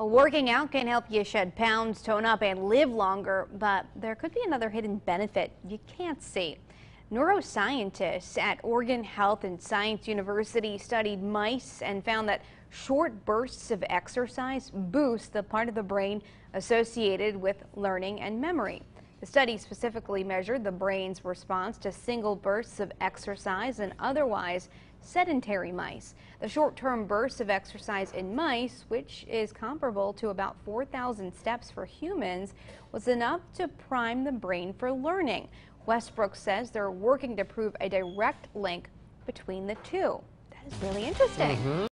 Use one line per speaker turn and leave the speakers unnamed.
Working out can help you shed pounds, tone up, and live longer, but there could be another hidden benefit you can't see. Neuroscientists at Oregon Health and Science University studied mice and found that short bursts of exercise boost the part of the brain associated with learning and memory. The study specifically measured the brain's response to single bursts of exercise and otherwise sedentary mice. The short-term bursts of exercise in mice, which is comparable to about 4,000 steps for humans, was enough to prime the brain for learning. Westbrook says they're working to prove a direct link between the two. That is really interesting. Mm -hmm.